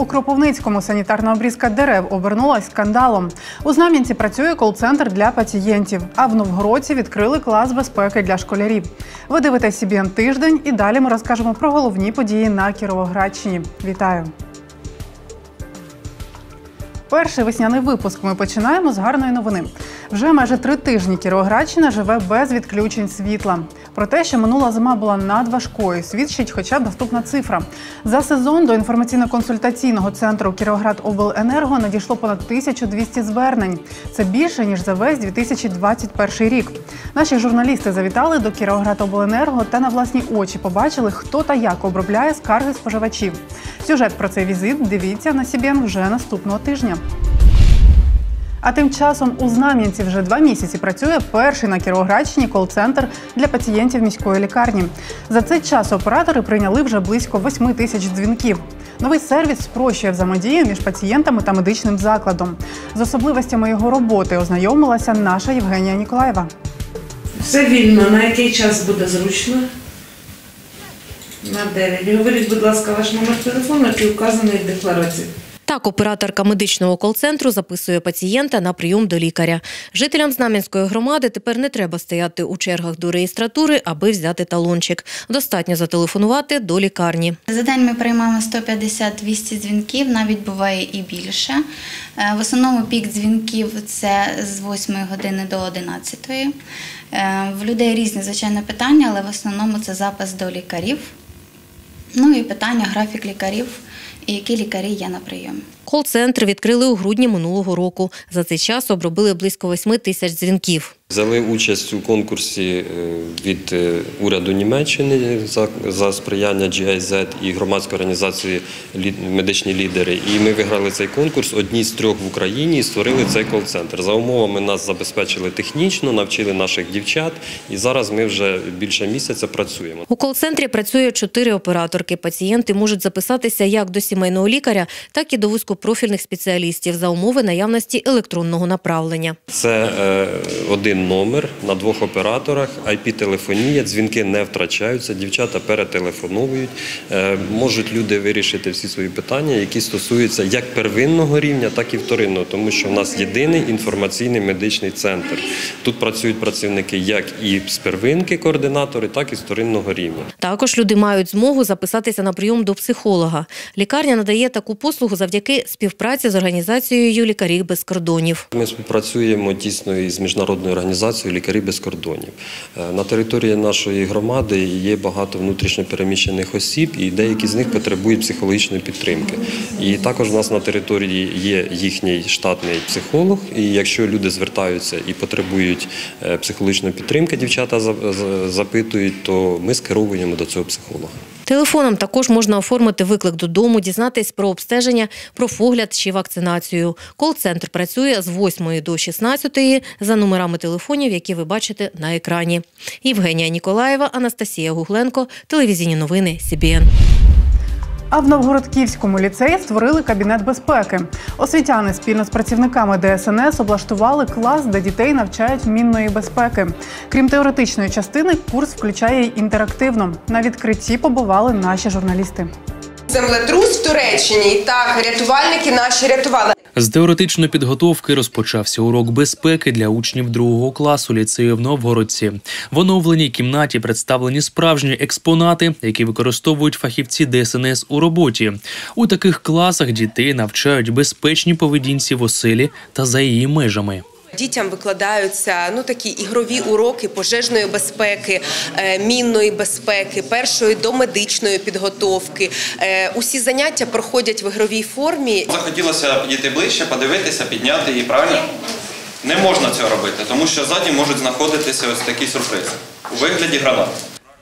У Кропивницькому санітарна обрізка дерев обернулась скандалом. У Знам'янці працює кол-центр для пацієнтів, а в Новгородці відкрили клас безпеки для школярів. Ви дивитесь CBN тиждень і далі ми розкажемо про головні події на Кіровоградщині. Вітаю! Перший весняний випуск ми починаємо з гарної новини. Вже майже три тижні Кіровоградщина живе без відключень світла. Про те, що минула зима була надважкою, свідчить хоча б наступна цифра. За сезон до інформаційно-консультаційного центру Кіровоградобленерго надійшло понад 1200 звернень. Це більше ніж за весь 2021 рік. Наші журналісти завітали до Кіровоградобленерго та на власні очі побачили, хто та як обробляє скарги споживачів. Сюжет про цей візит дивіться на CBN вже наступного тижня. А тим часом у Знам'янці вже два місяці працює перший на Кіровоградщині кол-центр для пацієнтів міської лікарні. За цей час оператори прийняли вже близько 8 тисяч дзвінків. Новий сервіс спрощує взаємодію між пацієнтами та медичним закладом. З особливостями його роботи ознайомилася наша Євгенія Ніколаєва. Все вільно. На який час буде зручно? На 9. Говоріть, будь ласка, ваш номер телефону, який вказаний в декларації. Так, операторка медичного кол-центру записує пацієнта на прийом до лікаря. Жителям Знам'янської громади тепер не треба стояти у чергах до реєстратури, аби взяти талончик. Достатньо зателефонувати до лікарні. За день ми приймаємо 150-200 дзвінків, навіть буває і більше. Е, В основному пік дзвінків це з 8 години до 11. Е, В людей різні звичайно питання, але в основному це запис до лікарів. Ну і питання, графік лікарів і які лікарі є на прийомі. Кол-центр відкрили у грудні минулого року. За цей час обробили близько 8 тисяч дзвінків. Взяли участь у конкурсі е, від е, уряду Німеччини за, за сприяння GIZ і громадської організації медичні лідери. І ми виграли цей конкурс одні з трьох в Україні і створили цей кол-центр. За умовами нас забезпечили технічно, навчили наших дівчат, і зараз ми вже більше місяця працюємо. У кол-центрі працює чотири операторки. Пацієнти можуть записатися як до сімейного лікаря, так і до вузькопрофільних спеціалістів за умови наявності електронного направлення. Це е, один номер на двох операторах, IP-телефонія, дзвінки не втрачаються, дівчата перетелефоновують. Е, можуть люди вирішити всі свої питання, які стосуються як первинного рівня, так і вторинного, тому що в нас єдиний інформаційний медичний центр. Тут працюють працівники як і з первинки координатори, так і з вторинного рівня. Також люди мають змогу записатися на прийом до психолога. Лікарня надає таку послугу завдяки співпраці з організацією Лікарі без кордонів. Ми співпрацюємо тісно із міжнародною організацією Лікарі без кордонів. Е, На території нашої громади є багато внутрішньопереміщених осіб, і деякі з них потребують психологічної підтримки. І також у нас на території є їхній штатний психолог. І якщо люди звертаються і потребують е, психологічної підтримки, дівчата за- за- запитують, то ми скеровуємо до цього психолога. Телефоном також можна оформити виклик додому, дізнатись про обстеження, профогляд чи вакцинацію. Кол-центр працює з 8 до 16 за номерами телефонів, які ви бачите на екрані. Євгенія Ніколаєва, Анастасія Гугленко, телевізійні новини СІБІН. А в Новгородківському ліцеї створили кабінет безпеки. Освітяни спільно з працівниками ДСНС облаштували клас, де дітей навчають мінної безпеки. Крім теоретичної частини, курс включає й інтерактивну. На відкритті побували наші журналісти. Землетрус в Туреччині. І Так, рятувальники наші рятували. З теоретичної підготовки розпочався урок безпеки для учнів другого класу ліцею в Новгородці. В оновленій кімнаті представлені справжні експонати, які використовують фахівці ДСНС у роботі. У таких класах дітей навчають безпечній поведінці в оселі та за її межами. Дітям викладаються ну такі ігрові уроки пожежної безпеки, е, мінної безпеки, першої домедичної підготовки. Е, Усі заняття проходять в ігровій формі. Захотілося підійти ближче, подивитися, підняти її, правильно? Не можна цього робити, тому що ззаді можуть знаходитися ось такі сюрпризи у вигляді гранат.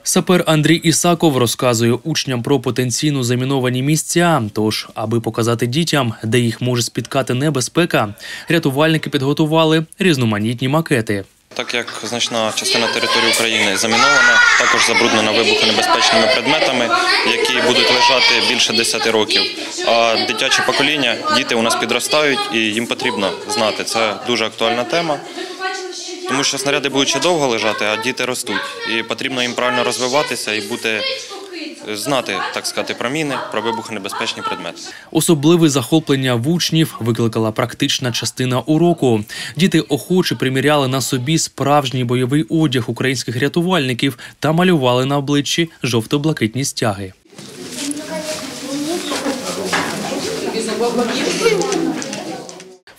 Сапер Андрій Ісаков розказує учням про потенційно заміновані місця. Тож, аби показати дітям, де їх може спіткати небезпека, рятувальники підготували різноманітні макети. Так як значна частина території України замінована, також забруднена вибухонебезпечними предметами, які будуть лежати більше 10 років. А дитяче покоління, діти у нас підростають, і їм потрібно знати. Це дуже актуальна тема. Тому що снаряди будуть ще довго лежати, а діти ростуть. І потрібно їм правильно розвиватися і бути знати, так сказати, про міни, про вибухонебезпечні предмети. Особливе захоплення в учнів викликала практична частина уроку. Діти охоче приміряли на собі справжній бойовий одяг українських рятувальників та малювали на обличчі жовто-блакитні стяги.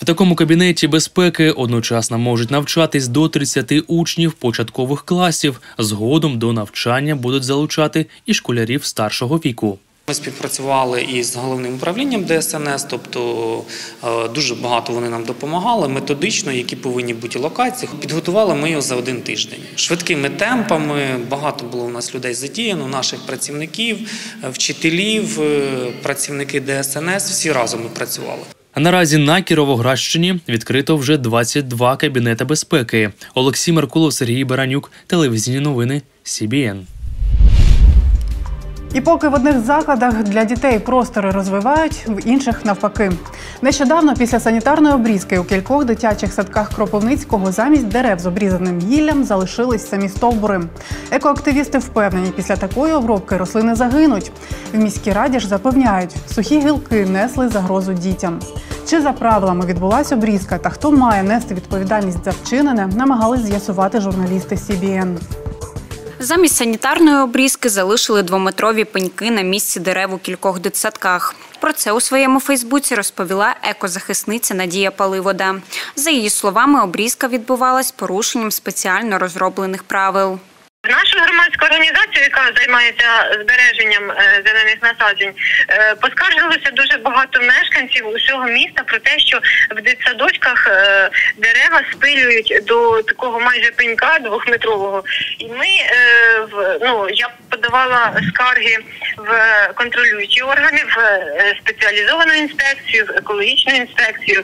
В такому кабінеті безпеки одночасно можуть навчатись до 30 учнів початкових класів. Згодом до навчання будуть залучати і школярів старшого віку. Ми співпрацювали із головним управлінням ДСНС, тобто е, дуже багато вони нам допомагали методично, які повинні бути локації. Підготували ми його за один тиждень. Швидкими темпами багато було у нас людей задіяно, наших працівників, е, вчителів, е, працівники ДСНС. Всі разом ми працювали. Наразі на Кіровоградщині відкрито вже 22 кабінети безпеки. Олексій Меркулов, Сергій Баранюк, телевізійні новини СІБІН. І поки в одних закладах для дітей простори розвивають, в інших навпаки. Нещодавно після санітарної обрізки у кількох дитячих садках Кропивницького замість дерев з обрізаним гіллям залишились самі стовбури. Екоактивісти впевнені, після такої обробки рослини загинуть. В міській раді ж запевняють, сухі гілки несли загрозу дітям. Чи за правилами відбулася обрізка та хто має нести відповідальність за вчинене, намагались з'ясувати журналісти CBN. Замість санітарної обрізки залишили двометрові пеньки на місці дерев у кількох дитсадках. Про це у своєму Фейсбуці розповіла екозахисниця Надія Паливода. За її словами, обрізка відбувалась порушенням спеціально розроблених правил. Наша громадська організація, яка займається збереженням е, зелених насаджень, е, поскаржилося дуже багато мешканців усього міста про те, що в дитсадочках е, дерева спилюють до такого майже пенька двохметрового. І ми ну я подавала скарги в контролюючі органи, в спеціалізовану інспекцію, в екологічну інспекцію.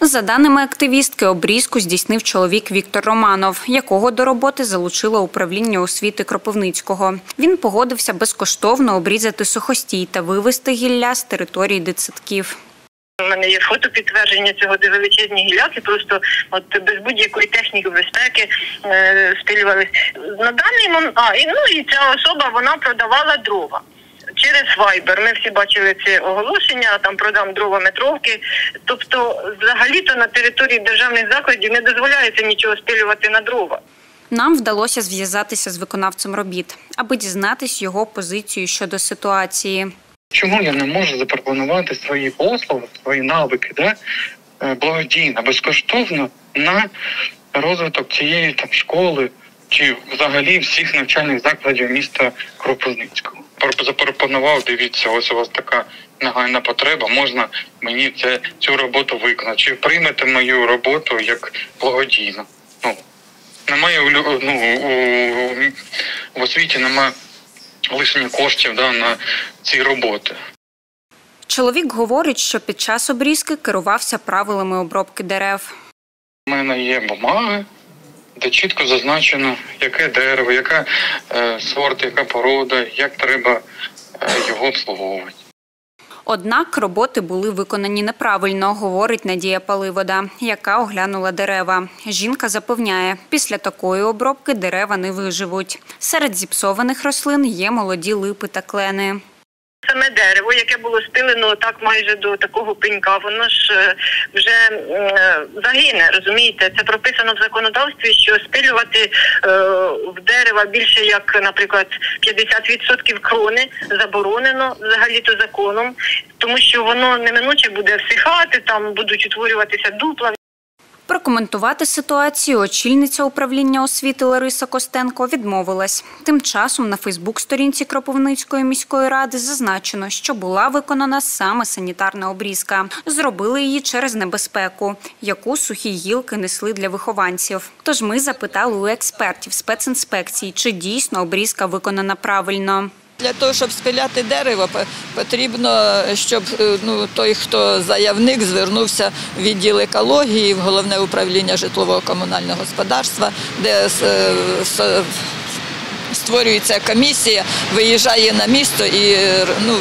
За даними активістки, обрізку здійснив чоловік Віктор Романов, якого до роботи залучило управління освіти Кропивницького. Він погодився безкоштовно обрізати сухостій та вивезти гілля з території дитсадків. У мене є фото підтвердження цього, де величезні гіляки, просто от без будь-якої техніки безпеки е, спилювались. На даний момент, а і ну і ця особа вона продавала дрова. Через Viber. Ми всі бачили це оголошення, там продам дрова метровки. Тобто, взагалі-то на території державних закладів не дозволяється нічого спилювати на дрова. Нам вдалося зв'язатися з виконавцем робіт, аби дізнатись його позицію щодо ситуації. Чому я не можу запропонувати свої послуги, свої навики, да, е, благодійно, безкоштовно на розвиток цієї там школи чи взагалі всіх навчальних закладів міста Кропивницького? Запропонував, дивіться, ось у вас така нагальна потреба, можна мені це цю роботу виконати. Чи приймете мою роботу як благодійно? Ну немає ну, у, в освіті немає лишніх коштів да, на ці роботи. Чоловік говорить, що під час обрізки керувався правилами обробки дерев. У мене є бумаги, де чітко зазначено, яке дерево, яка е, сорт, яка порода, як треба е, його обслуговувати. Однак роботи були виконані неправильно, говорить Надія Паливода, яка оглянула дерева. Жінка запевняє, після такої обробки дерева не виживуть. Серед зіпсованих рослин є молоді липи та клени. Саме дерево, яке було спилено так майже до такого пенька, воно ж е, вже е, загине. Розумієте, це прописано в законодавстві, що спилювати е, в дерева більше як, наприклад, 50% крони заборонено взагалі то законом, тому що воно неминуче буде всихати, там будуть утворюватися дупла. Прокоментувати ситуацію очільниця управління освіти Лариса Костенко відмовилась. Тим часом на Фейсбук-сторінці Кропивницької міської ради зазначено, що була виконана саме санітарна обрізка. Зробили її через небезпеку, яку сухі гілки несли для вихованців. Тож ми запитали у експертів спецінспекції, чи дійсно обрізка виконана правильно. Для того, щоб спиляти дерево, потрібно, щоб е, ну, той, хто заявник, звернувся в відділ екології, в головне управління житлового комунального господарства, де е, створюється комісія, виїжджає на місто і е, ну,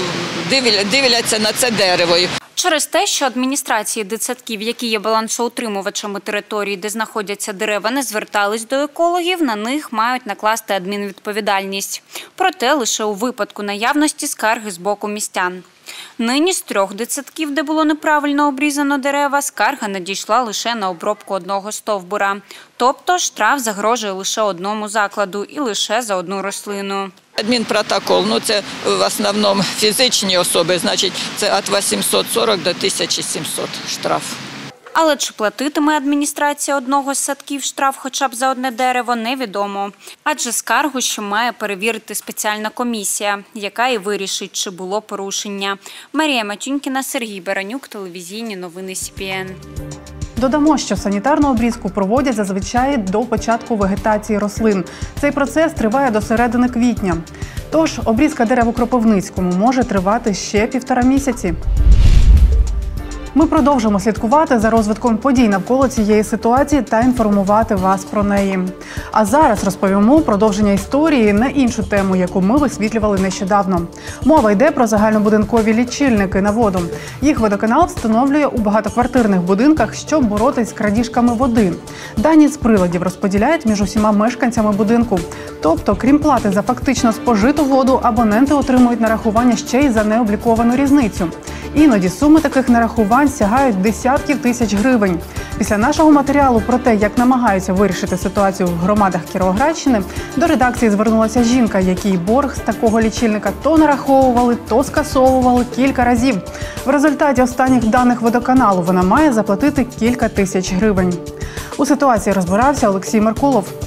дивляться на це дерево. Через те, що адміністрації дитсадків, які є балансоутримувачами території, де знаходяться дерева, не звертались до екологів, на них мають накласти адмінвідповідальність. Проте лише у випадку наявності скарги з боку містян. Нині з трьох дитсадків, де було неправильно обрізано дерева, скарга надійшла лише на обробку одного стовбура. Тобто штраф загрожує лише одному закладу і лише за одну рослину. Адмінпротокол, ну це в основному фізичні особи, значить це від 840 до 1700 штраф. Але чи платитиме адміністрація одного з садків штраф хоча б за одне дерево, невідомо. Адже скаргу ще має перевірити спеціальна комісія, яка і вирішить, чи було порушення. Марія Матюнькіна, Сергій Баранюк, телевізійні новини СІПІН. Додамо, що санітарну обрізку проводять зазвичай до початку вегетації рослин. Цей процес триває до середини квітня. Тож обрізка дерев у Кропивницькому може тривати ще півтора місяці. Ми продовжимо слідкувати за розвитком подій навколо цієї ситуації та інформувати вас про неї. А зараз розповімо продовження історії на іншу тему, яку ми висвітлювали нещодавно. Мова йде про загальнобудинкові лічильники на воду. Їх водоканал встановлює у багатоквартирних будинках, щоб боротись з крадіжками води. Дані з приладів розподіляють між усіма мешканцями будинку. Тобто, крім плати за фактично спожиту воду, абоненти отримують нарахування ще й за необліковану різницю. Іноді суми таких нарахувань сягають десятків тисяч гривень. Після нашого матеріалу про те, як намагаються вирішити ситуацію в громадах Кіровоградщини, до редакції звернулася жінка, якій борг з такого лічильника то нараховували, то скасовували кілька разів. В результаті останніх даних водоканалу вона має заплатити кілька тисяч гривень. У ситуації розбирався Олексій Меркулов.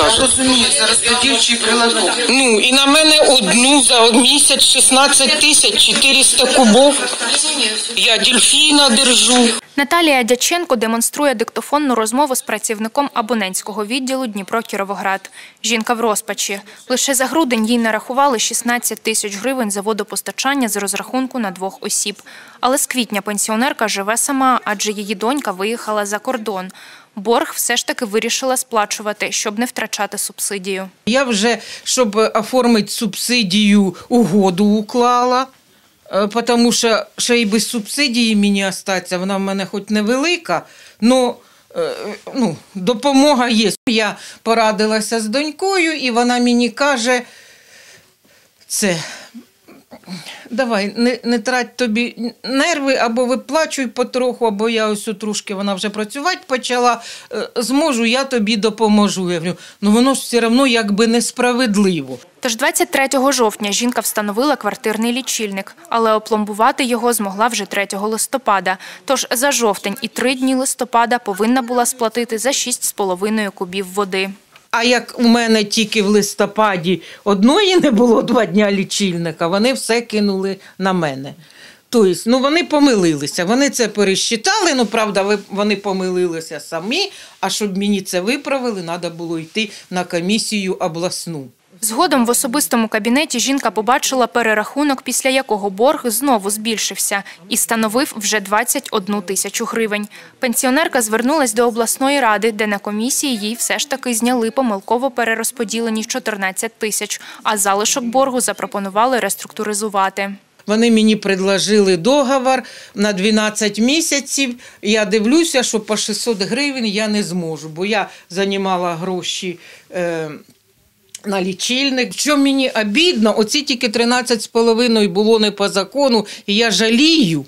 Я розумію, це розподільчий прилавок. Ну, і на мене одну за місяць 16 тисяч 400 кубов. Я дельфіна держу. Наталія Дяченко демонструє диктофонну розмову з працівником абонентського відділу Дніпро Кіровоград. Жінка в розпачі. Лише за грудень їй нарахували 16 тисяч гривень за водопостачання з розрахунку на двох осіб. Але з квітня пенсіонерка живе сама, адже її донька виїхала за кордон. Борг все ж таки вирішила сплачувати, щоб не втрачати субсидію. Я вже, щоб оформити субсидію, угоду уклала. е, Тому що ще й без субсидії мені остаться, вона в мене хоч невелика, але ну, допомога є. Я порадилася з донькою, і вона мені каже, це давай, не, не трать тобі нерви, або виплачуй потроху, або я ось трошки вона вже працювати почала. е, Зможу, я тобі допоможу. Я говорю, ну воно ж все одно якби несправедливо. Тож 23 жовтня жінка встановила квартирний лічильник, але опломбувати його змогла вже 3 листопада. Тож за жовтень і три дні листопада повинна була сплатити за 6,5 кубів води. А як у мене тільки в листопаді одної не було два дня лічильника, вони все кинули на мене. Тобто, ну вони помилилися. Вони це пересчитали. Ну, правда, вони помилилися самі. А щоб мені це виправили, треба було йти на комісію обласну. Згодом в особистому кабінеті жінка побачила перерахунок, після якого борг знову збільшився і становив вже 21 тисячу гривень. Пенсіонерка звернулась до обласної ради, де на комісії їй все ж таки зняли помилково перерозподілені 14 тисяч, а залишок боргу запропонували реструктуризувати. Вони мені предложили договор на 12 місяців. Я дивлюся, що по 600 гривень я не зможу, бо я займала гроші. Е, на лічильник. Що мені обідно, оці тільки 13,5 було не по закону, і я жалію,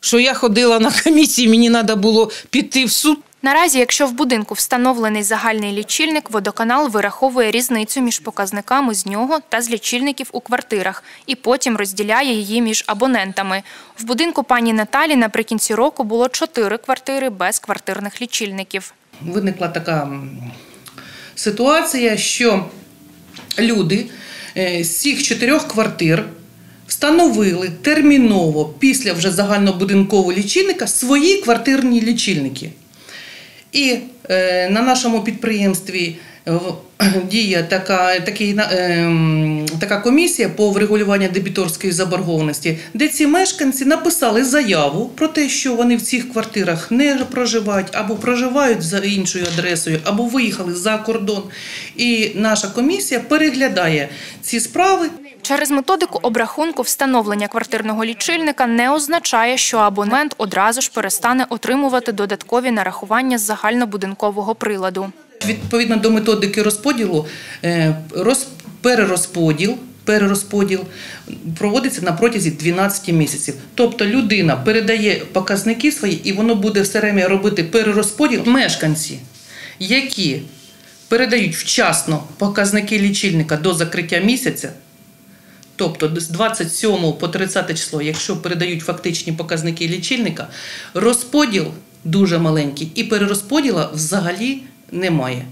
що я ходила на комісії, мені треба було піти в суд. Наразі, якщо в будинку встановлений загальний лічильник, водоканал вираховує різницю між показниками з нього та з лічильників у квартирах і потім розділяє її між абонентами. В будинку пані Наталі наприкінці року було чотири квартири без квартирних лічильників. виникла така ситуація, що люди е, з цих чотирьох квартир встановили терміново після вже загальнобудинкового лічильника свої квартирні лічильники. І е, на нашому підприємстві діє така, такий, ем, така комісія по врегулюванню дебіторської заборгованості, де ці мешканці написали заяву про те, що вони в цих квартирах не проживають або проживають за іншою адресою, або виїхали за кордон. І наша комісія переглядає ці справи. Через методику обрахунку встановлення квартирного лічильника не означає, що абонент одразу ж перестане отримувати додаткові нарахування з загальнобудинкового приладу. Відповідно до методики розподілу, е, перерозподіл, перерозподіл проводиться на протязі 12 місяців. Тобто людина передає показники свої, і воно буде все время робити перерозподіл. Мешканці, які передають вчасно показники лічильника до закриття місяця. Тобто з 27 по 30 число, якщо передають фактичні показники лічильника, розподіл дуже маленький і перерозподіла взагалі немає.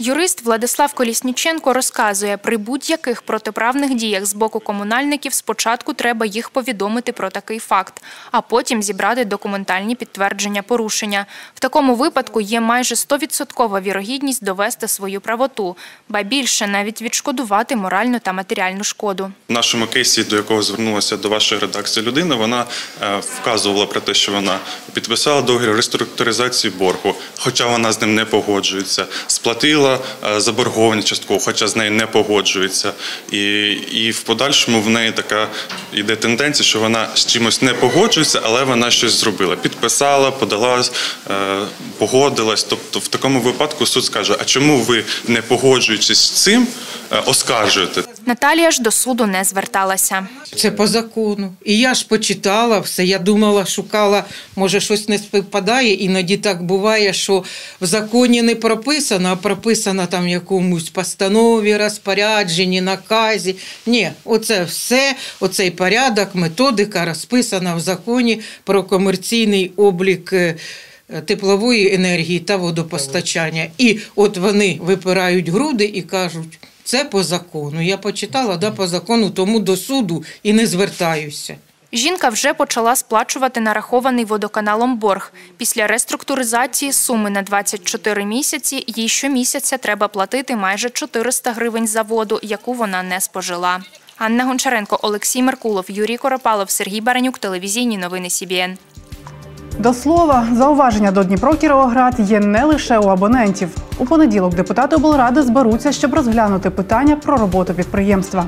Юрист Владислав Колісніченко розказує, при будь-яких протиправних діях з боку комунальників спочатку треба їх повідомити про такий факт, а потім зібрати документальні підтвердження порушення. В такому випадку є майже 100% вірогідність довести свою правоту, ба більше навіть відшкодувати моральну та матеріальну шкоду. В нашому кейсі, до якого звернулася до вашої редакції людина, вона е, вказувала про те, що вона підписала договір реструктуризації боргу, хоча вона з ним не погоджується, сплатила е, заборгованість частково, хоча з нею не погоджується. І, і в подальшому в неї така йде тенденція, що вона з чимось не погоджується, але вона щось зробила. Підписала, подала, е, погодилась. Тобто, в такому випадку суд скаже: а чому ви не погоджуючись з цим, е, оскаржуєте? Наталія ж до суду не зверталася. Це по закону. І я ж почитала все. Я думала, шукала, може, щось не співпадає. Іноді так буває, що в законі не прописано, а прописано там в якомусь постанові, розпорядженні, наказі. Ні, оце все, оцей порядок, методика розписана в законі про комерційний облік. е, Теплової енергії та водопостачання. І от вони випирають груди і кажуть, це по закону. Я почитала, да, по закону, тому до суду і не звертаюся. Жінка вже почала сплачувати нарахований водоканалом борг. Після реструктуризації суми на 24 місяці їй щомісяця треба платити майже 400 гривень за воду, яку вона не спожила. Анна Гончаренко, Олексій Меркулов, Юрій Коропалов, Сергій Баранюк, телевізійні новини СІБІН. До слова, зауваження до Дніпро Кіровоград є не лише у абонентів. У понеділок депутати облради зберуться, щоб розглянути питання про роботу підприємства.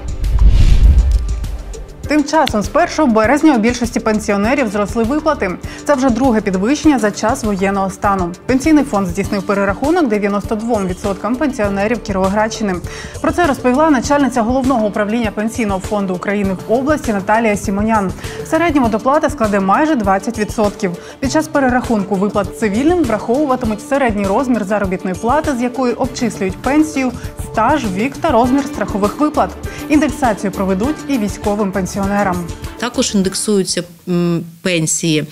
Тим часом з 1 березня у більшості пенсіонерів зросли виплати. Це вже друге підвищення за час воєнного стану. Пенсійний фонд здійснив перерахунок 92% пенсіонерів Кіровоградщини. Про це розповіла начальниця головного управління пенсійного фонду України в області Наталія Сімонян. В середньому доплата складе майже 20%. Під час перерахунку виплат цивільним враховуватимуть середній розмір заробітної плати, з якої обчислюють пенсію, стаж, вік та розмір страхових виплат. Індексацію проведуть і військовим пенсіонерам. Також індексуються пенсії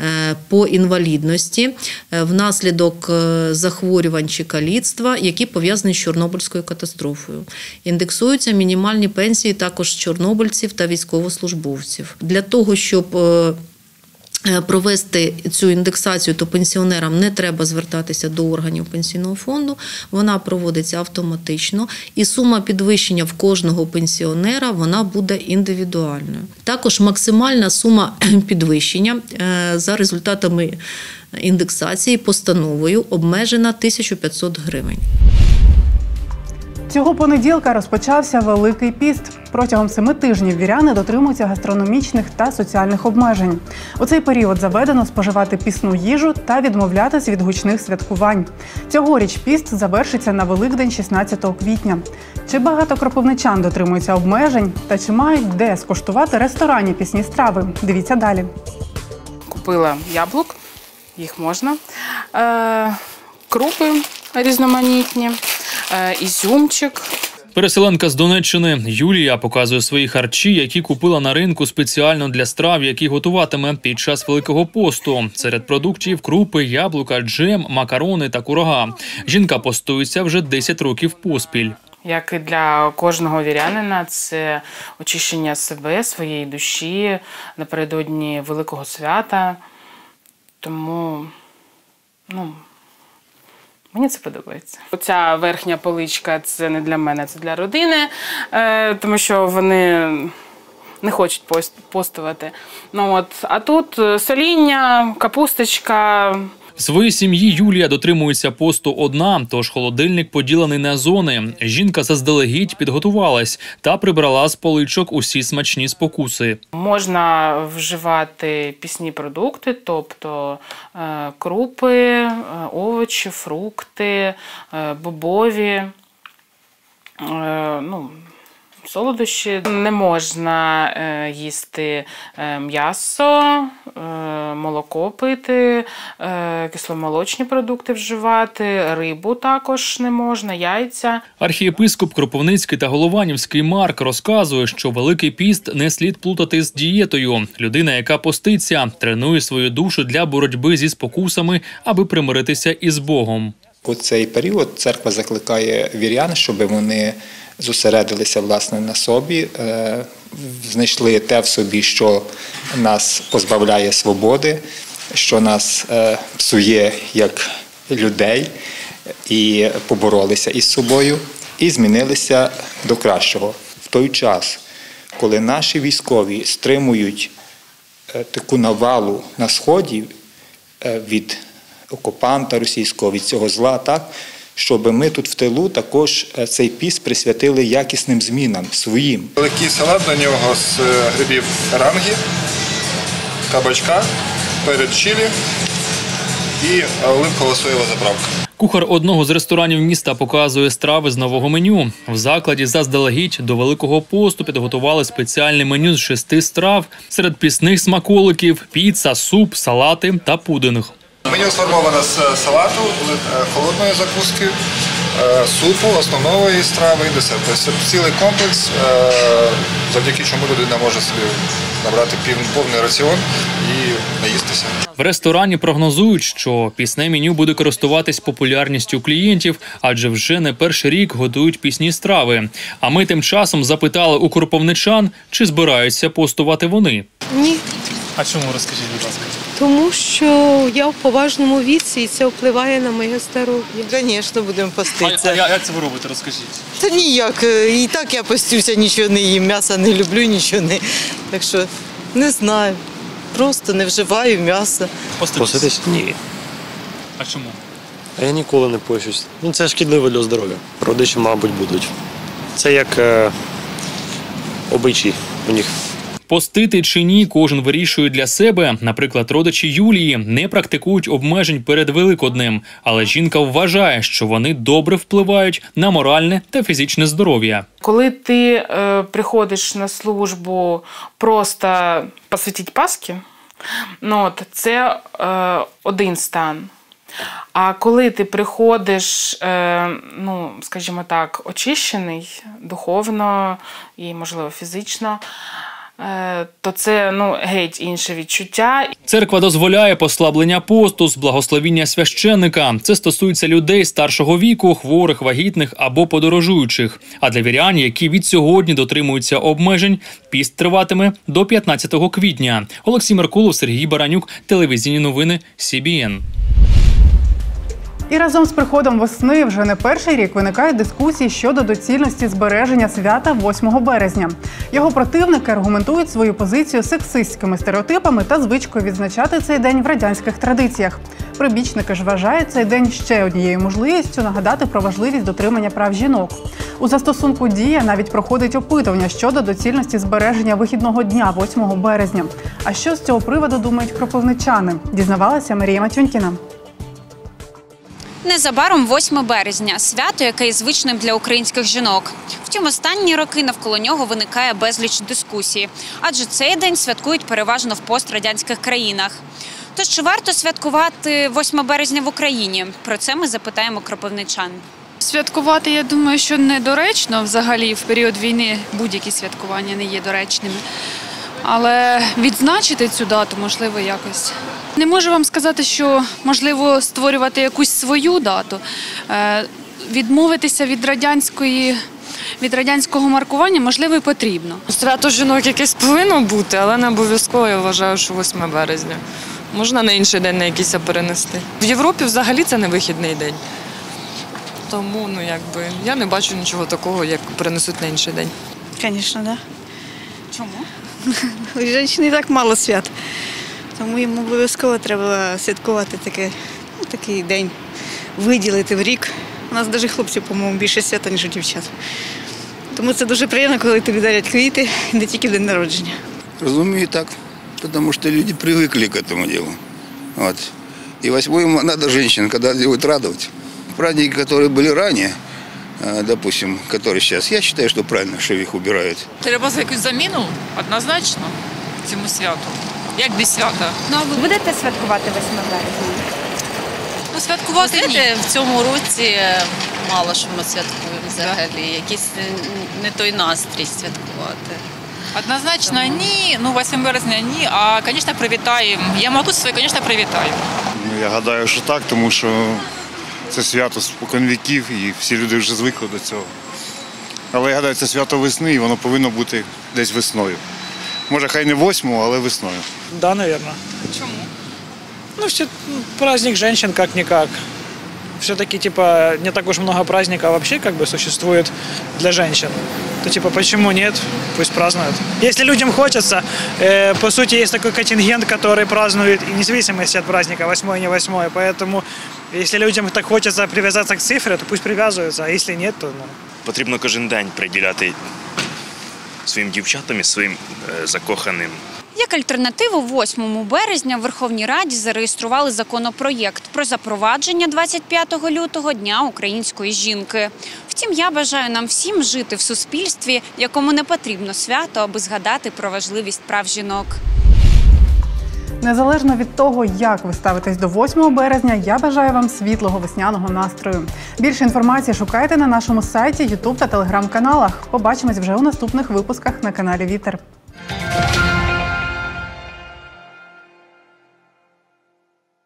е, по інвалідності е, внаслідок е, захворювань чи каліцтва, які пов'язані з Чорнобильською катастрофою. Індексуються мінімальні пенсії також чорнобильців та військовослужбовців. Для того, щоб Провести цю індексацію, то пенсіонерам не треба звертатися до органів пенсійного фонду. Вона проводиться автоматично, і сума підвищення в кожного пенсіонера вона буде індивідуальною. Також максимальна сума підвищення е, за результатами індексації постановою обмежена 1500 гривень. Цього понеділка розпочався Великий піст. Протягом семи тижнів віряни дотримуються гастрономічних та соціальних обмежень. У цей період заведено споживати пісну їжу та відмовлятись від гучних святкувань. Цьогоріч піст завершиться на Великдень 16 квітня. Чи багато кропивничан дотримуються обмежень та чи мають де скуштувати ресторанні пісні страви? Дивіться далі. Купила яблук, їх можна, е, крупи різноманітні, ізюмчик. Переселенка з Донеччини Юлія показує свої харчі, які купила на ринку спеціально для страв, які готуватиме під час великого посту. Серед продуктів крупи, яблука, джем, макарони та курага. Жінка постується вже 10 років поспіль. Як і для кожного вірянина, це очищення себе, своєї душі напередодні великого свята. Тому ну, мені це подобається. Оця верхня поличка це не для мене, це для родини, е, тому що вони не хочуть пост- постувати. Ну, от, а тут е, соління, капусточка. Своїй сім'ї Юлія дотримується посту одна, тож холодильник поділений на зони. Жінка заздалегідь підготувалась та прибрала з поличок усі смачні спокуси. Можна вживати пісні продукти, тобто е, крупи, е, овочі, фрукти, е, бобові, ну, солодощі. Не можна е, їсти е, м'ясо, е, молоко пити, кисломолочні продукти вживати, рибу також не можна, яйця. Архієпископ Кропивницький та Голованівський Марк розказує, що великий піст не слід плутати з дієтою. Людина, яка поститься, тренує свою душу для боротьби зі спокусами, аби примиритися із Богом. У цей період церква закликає вірян, щоб вони зосередилися власне на собі, е, знайшли те в собі, що нас позбавляє свободи, що нас е, псує як людей, і поборолися із собою, і змінилися до кращого. В той час, коли наші військові стримують е, таку навалу на сході від окупанта російського, від цього зла, так, щоб ми тут в тилу також е, цей піст присвятили якісним змінам своїм. Великий салат до нього з е, грибів рангі, кабачка, перед чилі і оливково соєва заправка. Кухар одного з ресторанів міста показує страви з нового меню. В закладі заздалегідь до великого посту підготували спеціальне меню з шести страв серед пісних смаколиків, піца, суп, салати та пудинг. Меню сформовано з салату, е, холодної закуски, е, супу, основної страви і десерту. Тобто Це цілий комплекс, е, завдяки чому людина може собі набрати пів- повний раціон і наїстися. В ресторані прогнозують, що пісне меню буде користуватись популярністю клієнтів, адже вже не перший рік готують пісні страви. А ми тим часом запитали у кропивничан, чи збираються постувати вони. Ні, А чому розкажіть, будь ласка? Тому що я в поважному віці і це впливає на моє здоров'я. Звісно, будемо поститися. як це ви робите? Розкажіть. Та ніяк. е, І так я постюся, нічого не їм, м'яса не люблю, нічого не. Так що не знаю. Просто не вживаю м'ясо. Поститись? Ні. А чому? А я ніколи не пощусь. Ну це шкідливо для здоров'я. Родичі, мабуть, будуть. Це як е, обичай у них. Постити чи ні, кожен вирішує для себе. Наприклад, родичі Юлії не практикують обмежень перед Великоднем, але жінка вважає, що вони добре впливають на моральне та фізичне здоров'я. Коли ти е, приходиш на службу просто посвятити Пасхи, ну, от, це е, один стан. А коли ти приходиш, е, ну, скажімо так, очищений духовно і, можливо, фізично, то це ну, геть інше відчуття. Церква дозволяє послаблення посту з благословіння священника. Це стосується людей старшого віку, хворих, вагітних або подорожуючих. А для вірян, які від сьогодні дотримуються обмежень, піст триватиме до 15 квітня. Олексій Меркулов, Сергій Баранюк, телевізійні новини СІБІН. І разом з приходом весни вже не перший рік виникають дискусії щодо доцільності збереження свята 8 березня. Його противники аргументують свою позицію сексистськими стереотипами та звичкою відзначати цей день в радянських традиціях. Прибічники ж вважають цей день ще однією можливістю нагадати про важливість дотримання прав жінок. У застосунку дія навіть проходить опитування щодо доцільності збереження вихідного дня 8 березня. А що з цього приводу думають кропивничани? Дізнавалася Марія Матюнькіна. Незабаром 8 березня свято, яке є звичним для українських жінок. Втім, останні роки навколо нього виникає безліч дискусій, адже цей день святкують переважно в пострадянських країнах. Тож чи варто святкувати 8 березня в Україні? Про це ми запитаємо кропивничан. Святкувати, я думаю, що недоречно взагалі в період війни будь-які святкування не є доречними. Але відзначити цю дату можливо якось. Не можу вам сказати, що можливо створювати якусь свою дату. Е, Відмовитися від радянської. Від радянського маркування можливо і потрібно. Свято жінок якесь повинно бути, але не обов'язково я вважаю, що 8 березня. Можна на інший день на якийсь перенести. В Європі взагалі це не вихідний день. Тому ну якби я не бачу нічого такого, як перенесуть на інший день. Звісно, так. Чому? У жінки і так мало свят. Тому їм обов'язково треба святкувати таке Ну, такий день виділити в рік. У нас навіть хлопців, по-моєму, більше свята, ніж у дівчат. Тому це дуже приємно, коли тобі дарять квіти не тільки в день народження. Разумею так, потому что люди привыкли к этому делу. Вот. И 8 надо женщин, когда делают радовать. Праздники, которые были ранее, э, допустим, которые сейчас, я считаю, что правильно, что их убирают. Треба за якусь заміну однозначно цьому святу. Як без свята? Ну а ви будете святкувати 8 березня? Ну, святкувати ні. знаєте, в цьому році мало що ми святкуємо взагалі. Якийсь е, не той настрій святкувати. Однозначно ні. Ну, 8 березня ні. А, звісно, привітаємо. Я матусю свою, звісно, привітаю. Ну, я гадаю, що так, тому що це свято спокон віків і всі люди вже звикли до цього. Але я гадаю, це свято весни і воно повинно бути десь весною. Може, хай не восьмого, але весною. Да, мабуть. Чому? Ну, ну, праздник жінок, как-никак Все-таки, типа, не так уж много праздников вообще как бы существует для женщин. То, типа, почему нет? Пусть празднуют. Если людям хочется, э, по сути, есть такой контингент, который празднует, и вне зависимости от праздника, 8 не 8 Поэтому, если людям так хочется привязаться к цифре, то пусть привязываются, а если нет, то ну, Потрібно кожен день приділяти своїм дівчатам і своїм е, закоханим. Як альтернативу 8 березня в Верховній Раді зареєстрували законопроєкт про запровадження 25 лютого Дня української жінки. Втім, я бажаю нам всім жити в суспільстві, якому не потрібно свято, аби згадати про важливість прав жінок. Незалежно від того, як ви ставитесь до 8 березня, я бажаю вам світлого весняного настрою. Більше інформації шукайте на нашому сайті, Ютуб та телеграм-каналах. Побачимось вже у наступних випусках на каналі Вітер.